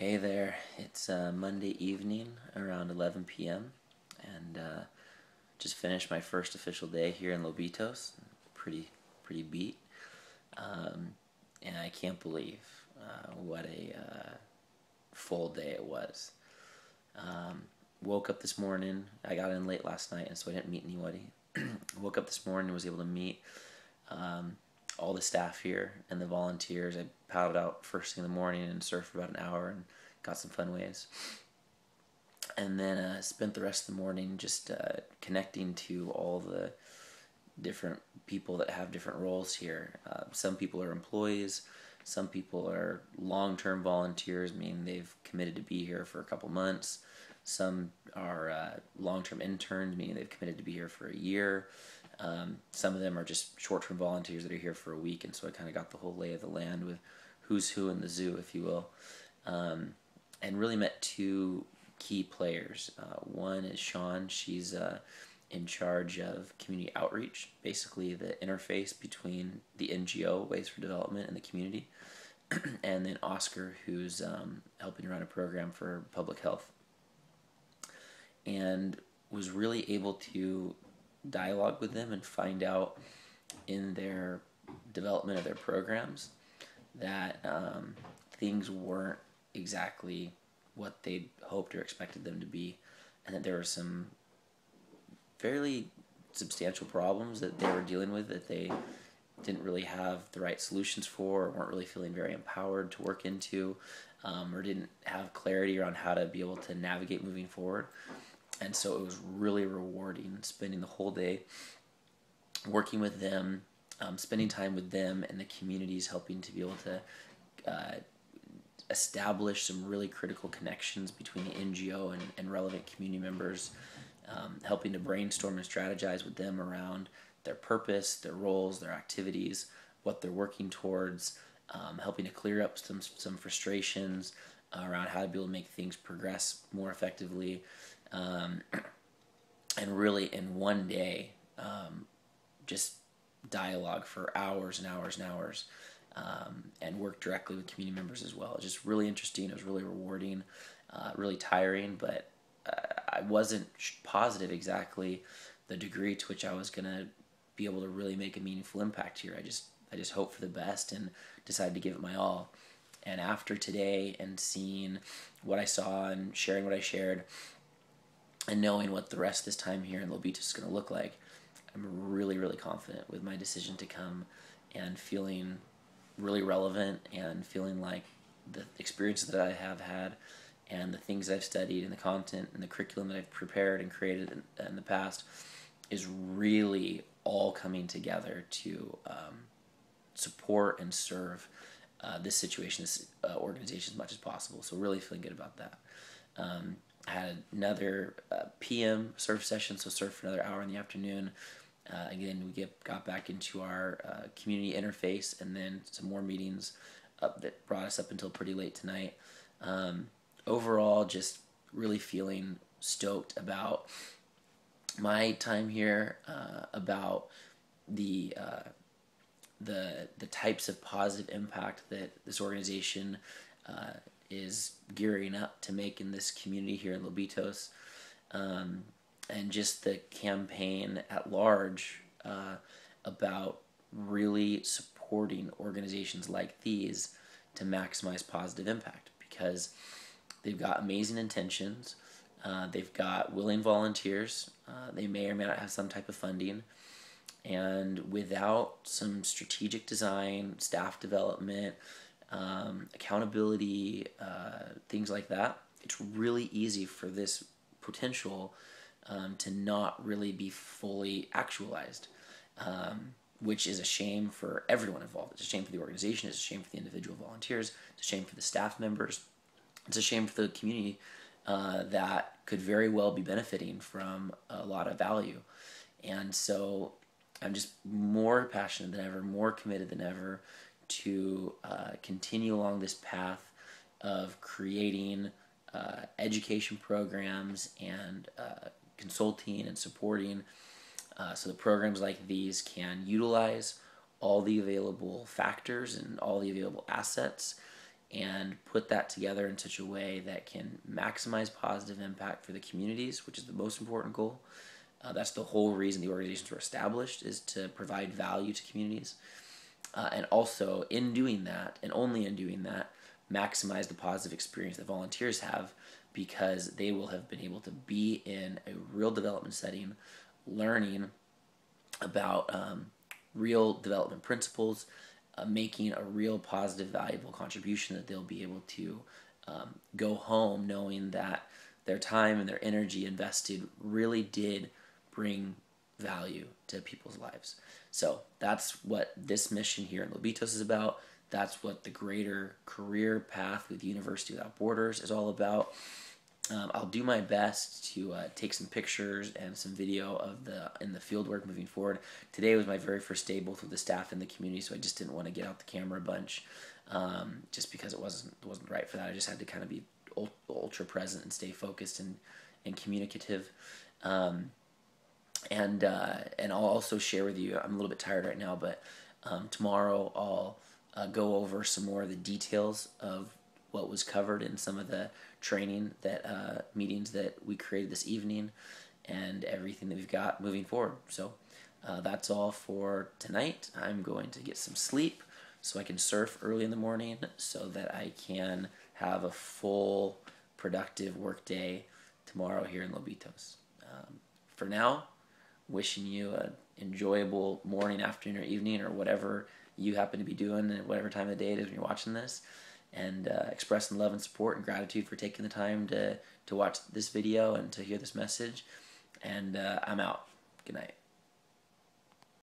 Hey there, it's uh, Monday evening around 11 p.m. and uh, just finished my first official day here in Lobitos. Pretty, pretty beat. Um, and I can't believe uh, what a uh, full day it was. Um, woke up this morning, I got in late last night and so I didn't meet anybody. woke up this morning and was able to meet um, all the staff here and the volunteers. I paddled out first thing in the morning and surfed for about an hour and got some fun waves. And then uh, spent the rest of the morning just uh, connecting to all the different people that have different roles here. Uh, some people are employees, some people are long term volunteers, meaning they've committed to be here for a couple months. Some are uh, long term interns, meaning they've committed to be here for a year. Um, some of them are just short term volunteers that are here for a week, and so I kind of got the whole lay of the land with who's who in the zoo, if you will. Um, and really met two key players. Uh, one is Sean, she's uh, in charge of community outreach, basically the interface between the NGO, Waves for Development, and the community. and then Oscar, who's um, helping run a program for public health. And was really able to dialogue with them and find out in their development of their programs that um, things weren't exactly what they'd hoped or expected them to be, and that there were some fairly substantial problems that they were dealing with that they didn't really have the right solutions for, or weren't really feeling very empowered to work into, um, or didn't have clarity around how to be able to navigate moving forward. And so it was really rewarding spending the whole day working with them, um, spending time with them and the communities, helping to be able to uh, establish some really critical connections between the NGO and, and relevant community members, um, helping to brainstorm and strategize with them around their purpose, their roles, their activities, what they're working towards, um, helping to clear up some, some frustrations around how to be able to make things progress more effectively. Um, and really, in one day, um, just dialogue for hours and hours and hours um, and work directly with community members as well. It was just really interesting. It was really rewarding, uh, really tiring, but uh, I wasn't positive exactly the degree to which I was going to be able to really make a meaningful impact here. I just I just hoped for the best and decided to give it my all. And after today and seeing what I saw and sharing what I shared and knowing what the rest of this time here in Lobitos is going to look like, I'm really, really confident with my decision to come and feeling really relevant and feeling like the experiences that I have had and the things I've studied and the content and the curriculum that I've prepared and created in, in the past is really all coming together to um, support and serve uh, this situation, this uh, organization as much as possible. So really feeling good about that. Um, I had another uh, PM surf session, so surf for another hour in the afternoon. Uh, again, we get got back into our uh, community interface, and then some more meetings up that brought us up until pretty late tonight. Um, overall, just really feeling stoked about my time here, uh, about the uh, the the types of positive impact that this organization uh, is gearing up to make in this community here in Lobitos. Um, and just the campaign at large uh, about really supporting organizations like these to maximize positive impact because they've got amazing intentions. Uh, they've got willing volunteers. Uh, they may or may not have some type of funding. And without some strategic design, staff development, um, accountability, uh, things like that, it's really easy for this potential um, to not really be fully actualized, um, which is a shame for everyone involved. It's a shame for the organization, it's a shame for the individual volunteers, it's a shame for the staff members, it's a shame for the community uh, that could very well be benefiting from a lot of value. And so I'm just more passionate than ever, more committed than ever to uh, continue along this path of creating uh, education programs and uh, consulting and supporting uh, so the programs like these can utilize all the available factors and all the available assets and put that together in such a way that can maximize positive impact for the communities, which is the most important goal. Uh, that's the whole reason the organizations were established is to provide value to communities. Uh, and also, in doing that, and only in doing that, maximize the positive experience that volunteers have because they will have been able to be in a real development setting, learning about um, real development principles, uh, making a real positive, valuable contribution that they'll be able to um, go home knowing that their time and their energy invested really did bring value to people's lives. So that's what this mission here in Lobitos is about. That's what the greater career path with University Without Borders is all about. Um, I'll do my best to uh, take some pictures and some video of the in the field work moving forward. Today was my very first day, both with the staff and the community, so I just didn't want to get out the camera a bunch, um, just because it wasn't wasn't right for that. I just had to kind of be ultra present and stay focused and and communicative. Um, and uh, and I'll also share with you. I'm a little bit tired right now, but um, tomorrow I'll uh, go over some more of the details of what was covered in some of the training that uh, meetings that we created this evening and everything that we've got moving forward. So uh, that's all for tonight. I'm going to get some sleep so I can surf early in the morning so that I can have a full productive work day tomorrow here in Lobitos. Um, for now, wishing you an enjoyable morning, afternoon, or evening, or whatever you happen to be doing at whatever time of the day it is when you're watching this and uh, expressing love and support and gratitude for taking the time to, to watch this video and to hear this message. And uh, I'm out. Good night.